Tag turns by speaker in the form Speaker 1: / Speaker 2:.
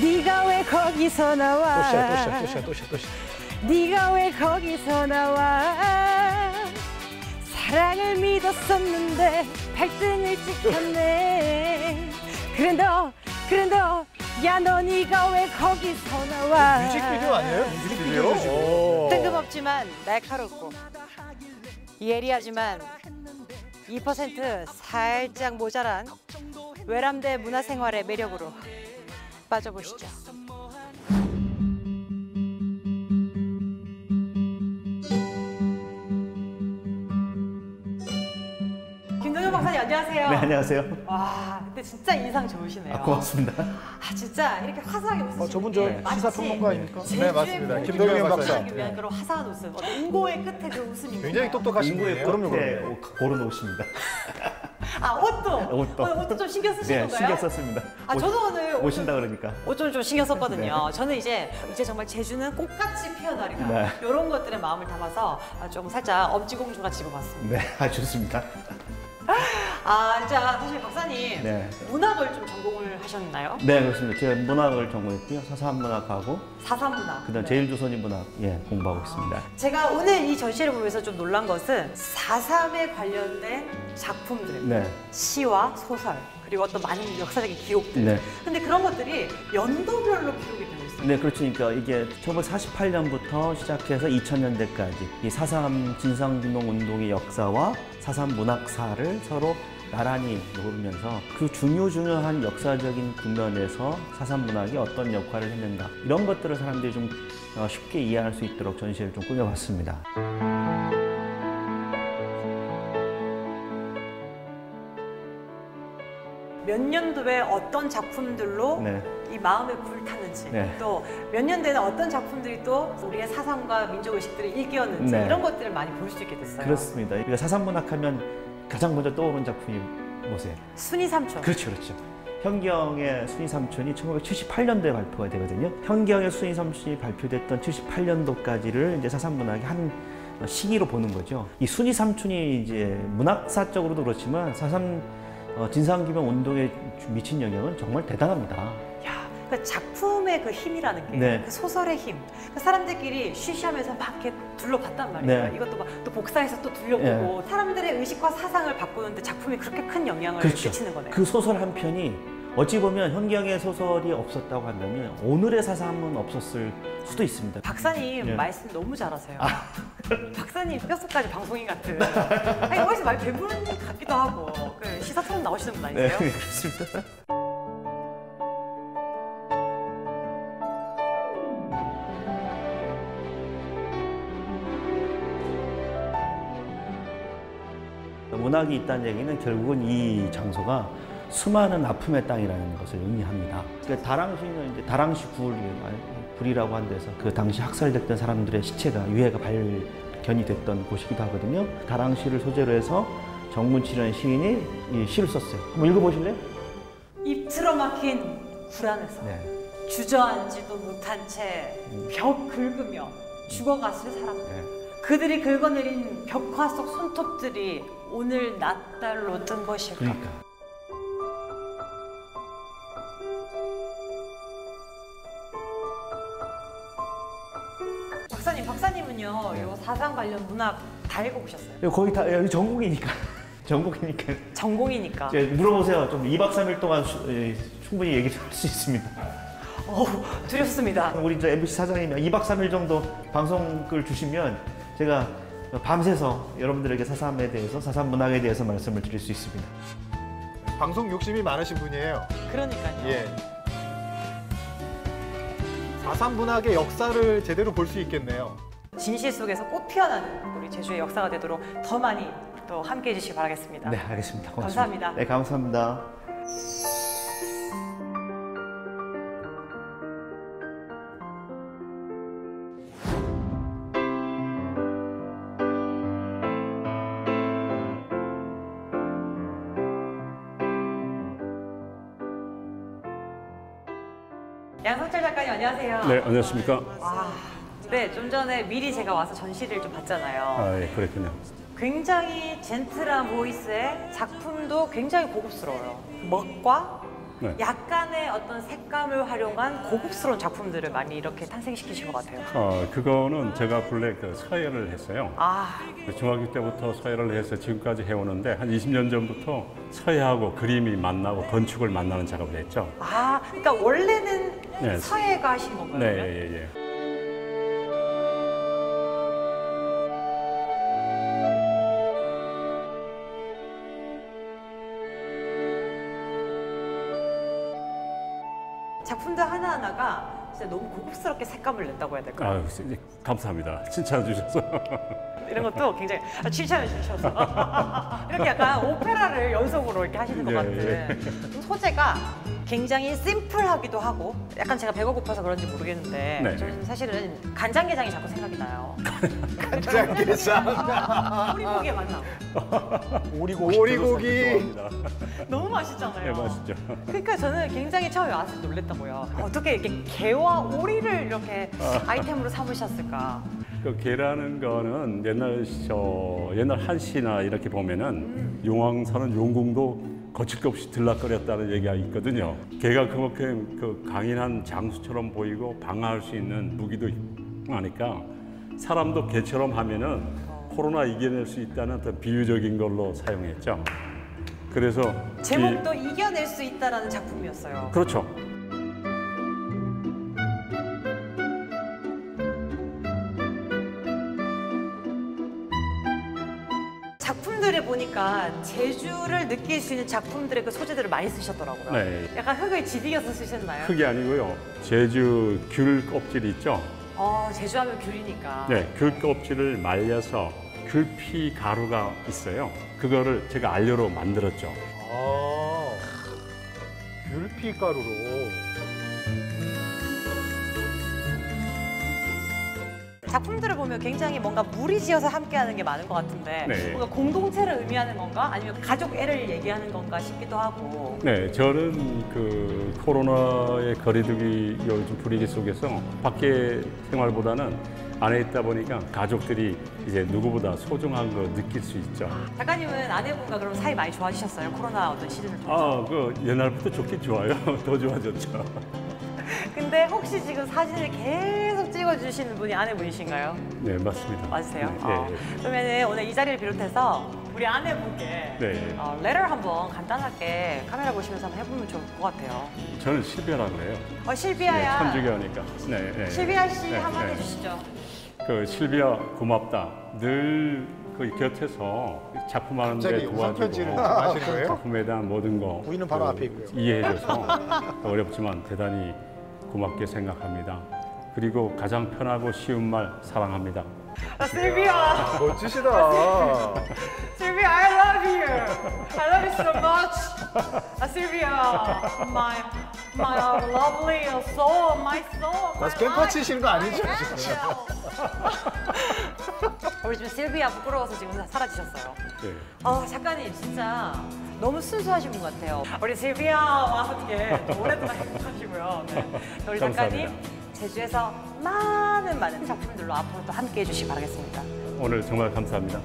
Speaker 1: 네가 왜 거기서 나와
Speaker 2: 또시야 또시야 또시야 또시야 또시야
Speaker 1: 네가 왜 거기서 나와 사랑을 믿었었는데 발등을 찍혔네 그런데 그런데 야너 네가 왜 거기서 나와
Speaker 2: 뮤직비디오 아니에요? 뮤직비디오? 오.
Speaker 1: 뜬금없지만 날카롭고 예리하지만 2% 살짝 모자란 외람돼 문화생활의 매력으로 빠져보시죠. 김동현 박사님 안녕하세요.
Speaker 3: 네, 안녕하세요.
Speaker 1: 와, 근데 진짜 인상 좋으시네요.
Speaker 3: 아, 고맙습니다.
Speaker 1: 아, 진짜 이렇게 화사하게 웃으시는
Speaker 2: 어, 저분 저
Speaker 3: 네.
Speaker 2: 시사평론가 아닙니까?
Speaker 4: 네, 맞습니다.
Speaker 1: 김동현
Speaker 4: 김동현
Speaker 1: 박사.
Speaker 4: 박사.
Speaker 1: 하기 위한 그런 화사한 웃음. 응고의 끝에 그 웃음이
Speaker 4: 굉장히. 똑똑하신 분이에요.
Speaker 3: 끝에 옷- 고른 옷입니다.
Speaker 1: 아, 옷도.
Speaker 3: 옷도.
Speaker 1: 어, 옷도 좀 신경 쓰신
Speaker 3: 네,
Speaker 1: 건가요?
Speaker 3: 신경 썼습니다.
Speaker 1: 아, 저도 오늘 옷
Speaker 3: 오신다 그러니까.
Speaker 1: 옷 좀 좀 신경 썼거든요.
Speaker 3: 네.
Speaker 1: 저는 이제 이제 정말 제주는 꽃같이 피어나리라
Speaker 3: 네.
Speaker 1: 이런 것들의 마음을 담아서 아, 좀 살짝 엄지공주 같이 입어봤습니다.
Speaker 3: 네, 아, 좋습니다.
Speaker 1: 아, 자 사실 박사님
Speaker 3: 네.
Speaker 1: 문학을 좀 전공을 하셨나요?
Speaker 3: 네, 그렇습니다. 제가 문학을 전공했고요. 사사문학하고
Speaker 1: 사사문학.
Speaker 3: 그다음
Speaker 1: 네.
Speaker 3: 제일조선인 문학 예 공부하고 있습니다.
Speaker 1: 제가 오늘 이 전시를 보면서 좀 놀란 것은 사삼에 관련된 작품들,
Speaker 3: 네,
Speaker 1: 시와 소설 그리고 어떤 많은 역사적인 기록들.
Speaker 3: 네,
Speaker 1: 근데 그런 것들이 연도별로 기록이.
Speaker 3: 네, 그렇죠. 그러니까 이게 1948년부터 시작해서 2000년대까지 이 사삼 진상규명 운동의 역사와 사삼 문학사를 서로 나란히 놓으면서 그 중요 중요한 역사적인 국면에서 사삼 문학이 어떤 역할을 했는가 이런 것들을 사람들이 좀 어, 쉽게 이해할 수 있도록 전시를 좀 꾸며봤습니다.
Speaker 1: 몇년 도에 어떤 작품들로
Speaker 3: 네.
Speaker 1: 이 마음에 불탔는지
Speaker 3: 네.
Speaker 1: 또몇 년대에는 어떤 작품들이 또 우리의 사상과 민족 의식들을 일깨웠는지
Speaker 3: 네.
Speaker 1: 이런 것들을 많이 볼 수 있게 됐어요.
Speaker 3: 그렇습니다. 우리가 사삼 문학하면 가장 먼저 떠오르는 작품이 뭐세요?
Speaker 1: 순이 삼촌.
Speaker 3: 그렇죠, 그렇죠. 현경의 순위 삼촌이 1978년도에 발표가 되거든요. 현경의 순위 삼촌이 발표됐던 78년도까지를 이제 사삼문학의 한 시기로 보는 거죠. 이 순위 삼촌이 이제 문학사적으로도 그렇지만 어, 진상규명 운동에 미친 영향은 정말 대단합니다.
Speaker 1: 야, 그 작품의 그 힘이라는 게,
Speaker 3: 네.
Speaker 1: 그 소설의 힘. 그 사람들끼리 쉬쉬하면서 막 이렇게 둘러봤단 말이에요.
Speaker 3: 네.
Speaker 1: 이것도 막 또 복사해서 또 둘러보고 사람들의 의식과 사상을 바꾸는데 작품이 그렇게 큰 영향을
Speaker 3: 그렇죠.
Speaker 1: 끼치는 거네요.
Speaker 3: 그 소설 한 편이 어찌 보면 현경의 소설이 없었다고 한다면 오늘의 사삼은 없었을 수도 있습니다.
Speaker 1: 박사님
Speaker 3: 네.
Speaker 1: 말씀 너무 잘하세요. 박사님 뼛속까지 방송인 같은. 아니 훨씬 말 배부른 것 같기도 하고 사처럼 나오시는 분
Speaker 3: 네,
Speaker 1: 아니세요?
Speaker 3: 그렇습니다. 문학이 있다는 얘기는 결국은 이 장소가 수많은 아픔의 땅이라는 것을 의미합니다. 그 다랑시는 이제 다랑시 굴, 굴이라고 하는 데서 그 당시 학살됐던 사람들의 시체가 유해가 발견이 됐던 곳이기도 하거든요. 다랑시를 소재로 해서 정문치라는 시인이 이 시를 썼어요. 한번 읽어보실래요?
Speaker 1: 입 틀어막힌 굴 안에서
Speaker 3: 네.
Speaker 1: 주저앉지도 못한 채 벽 긁으며 죽어갔을 사람들.
Speaker 3: 네.
Speaker 1: 그들이 긁어내린 벽화 속 손톱들이 오늘 낫달로 뜬 것일까?
Speaker 3: 그러니까.
Speaker 1: 박사님, 박사님은요,
Speaker 3: 네.
Speaker 1: 요 사상 관련 문학 다 읽어보셨어요?
Speaker 3: 거의 다 여기 전공이니까. 전공이니까.
Speaker 1: 전공이니까.
Speaker 3: 이제 물어보세요. 좀 2박 3일 동안 수- 예, 충분히 얘기 할 수 있습니다.
Speaker 1: 어우, 두렵습니다.
Speaker 3: 우리 이제 MBC 사장님이 2박 3일 정도 방송을 주시면 제가 밤새서 여러분들에게 사삼에 대해서 사삼 문학에 대해서 말씀을 드릴 수 있습니다.
Speaker 4: 방송 욕심이 많으신 분이에요.
Speaker 1: 그러니까요.
Speaker 4: 예. 사삼 문학의 역사를 제대로 볼 수 있겠네요.
Speaker 1: 진실 속에서 꽃 피어나는 우리 제주의 역사가 되도록 더 많이 또 함께 해 주시기 바라겠습니다.
Speaker 3: 네, 알겠습니다. 고맙습니다.
Speaker 1: 감사합니다.
Speaker 3: 네, 감사합니다.
Speaker 1: 양성철 작가님 안녕하세요.
Speaker 5: 네, 안녕하십니까?
Speaker 1: 와, 네, 좀 전에 미리 제가 와서 전시를 좀 봤잖아요.
Speaker 5: 아, 예, 그랬군요.
Speaker 1: 굉장히 젠틀한 보이스의 작품도 굉장히 고급스러워요. 먹과
Speaker 5: 네.
Speaker 1: 약간의 어떤 색감을 활용한 고급스러운 작품들을 많이 이렇게 탄생시키신 것 같아요.
Speaker 5: 어, 그거는 제가 본래 그 서예를 했어요.
Speaker 1: 아,
Speaker 5: 그 중학교 때부터 서예를 해서 지금까지 해오는데 한 20년 전부터 서예하고 그림이 만나고 건축을 만나는 작업을 했죠.
Speaker 1: 아, 그러니까 원래는
Speaker 5: 네.
Speaker 1: 서예가 하신 건가요?
Speaker 5: 네,
Speaker 1: 그러면?
Speaker 5: 예, 예.
Speaker 1: 작품들 하나하나가 진짜 너무 고급스럽게 색감을 냈다고 해야 될까요?
Speaker 5: 아유, 예, 감사합니다. 칭찬해 주셔서.
Speaker 1: 이런 것도 굉장히 아, 칭찬해 주셔서 이렇게 약간 오페라를 연속으로 이렇게 하시는 것
Speaker 5: 예,
Speaker 1: 같은 소재가 굉장히 심플하기도 하고 약간 제가 배가 고파서 그런지 모르겠는데
Speaker 5: 네.
Speaker 1: 저는 사실은 간장게장이 자꾸 생각이 나요.
Speaker 4: 간장게장.
Speaker 1: 오리고기에 맞나?
Speaker 4: 오리고기.
Speaker 5: 좋아합니다.
Speaker 1: 너무 맛있잖아요.
Speaker 5: 네, 맛있죠.
Speaker 1: 그러니까 저는 굉장히 처음에 왔을 때 놀랬다고요. 어떻게 이렇게 게와 오리를 이렇게 아이템으로 삼으셨을까?
Speaker 5: 그 게라는 거는 옛날 저 옛날 한시나 이렇게 보면은 용왕 사는 용궁도 거칠 것 없이 들락거렸다는 얘기가 있거든요. 개가 그만큼 그 강인한 장수처럼 보이고 방어할 수 있는 무기도 하니까 사람도 개처럼 하면은 코로나 이겨낼 수 있다는 어떤 비유적인 걸로 사용했죠. 그래서 이-
Speaker 1: 제목도 이 겨낼 수 있다라는 작품이었어요.
Speaker 5: 그렇죠.
Speaker 1: 작품들을 보니까 제주를 느낄 수 있는 작품들의 그 소재들을 많이 쓰셨더라고요.
Speaker 5: 네.
Speaker 1: 약간 흙을 지디겨서 쓰셨나요?
Speaker 5: 흙이 아니고요. 제주 귤 껍질 있죠.
Speaker 1: 어, 제주하면 귤이니까.
Speaker 5: 네, 귤 껍질을 말려서 귤피 가루가 있어요. 그거를 제가 알료로 만들었죠.
Speaker 4: 아, 귤피 가루로.
Speaker 1: 작품들을 보면 굉장히 뭔가 무리지어서 함께하는 게 많은 것 같은데
Speaker 5: 네.
Speaker 1: 뭔가 공동체를 의미하는 건가 아니면 가족 애를 얘기하는 건가 싶기도 하고
Speaker 5: 네, 저는 그 코로나의 거리두기 요즘 분위기 속에서 밖에 생활보다는 안에 있다 보니까 가족들이 이제 누구보다 소중한 거 느낄 수 있죠.
Speaker 1: 작가님은 아내분과 그럼 사이 많이 좋아지셨어요? 코로나 어떤 시즌을 통해서
Speaker 5: 아, 그 옛날부터 좋긴 좋아요. 더 좋아졌죠.
Speaker 1: 근데 혹시 지금 사진을 계속 찍어주시는 분이 아내분이신가요?
Speaker 5: 네, 맞습니다.
Speaker 1: 맞으세요?
Speaker 5: 네,
Speaker 1: 어.
Speaker 5: 네,
Speaker 1: 그러면 오늘 이 자리를 비롯해서 우리 아내분께
Speaker 5: 네.
Speaker 1: 어, 레터 한번 간단하게 카메라 보시면서 한번 해보면 좋을 것 같아요.
Speaker 5: 저는 실비아라 그래요.
Speaker 1: 어,
Speaker 5: 네,
Speaker 1: 실비아야.
Speaker 5: 천주교니까. 네, 네.
Speaker 1: 실비아 씨
Speaker 5: 네,
Speaker 1: 한번
Speaker 5: 네.
Speaker 1: 해주시죠.
Speaker 5: 그 실비아 고맙다. 늘그 곁에서 작품하는 데
Speaker 4: 갑자기 우선 편지를
Speaker 5: 도와주고? 작품에 대한 모든 거
Speaker 4: 부인은 바로
Speaker 5: 그
Speaker 4: 앞에 있고요.
Speaker 5: 이해해줘서 어렵지만 대단히 고맙게 생각합니다. 그리고 가장 편하고 쉬운 말 사랑합니다.
Speaker 1: 아, 실비아,
Speaker 4: 멋지시다.
Speaker 1: 실비아, I love you. I love you so much. 아, 실비아, my my lovely soul, my soul.
Speaker 4: 깽판
Speaker 1: life.
Speaker 4: 치시는 거 아니죠.
Speaker 1: 우리 지금 실비아 부끄러워서 지금 사라지셨어요.
Speaker 5: 네.
Speaker 1: 아 작가님 진짜 너무 순수하신 분 같아요. 우리 실비아와 함께 오랫동안 행복하시고요. 네. 우리 작가님. 제주에서 많은 많은 작품들로 앞으로 또 함께 해 주시기 바라겠습니다.
Speaker 5: 오늘 정말 감사합니다.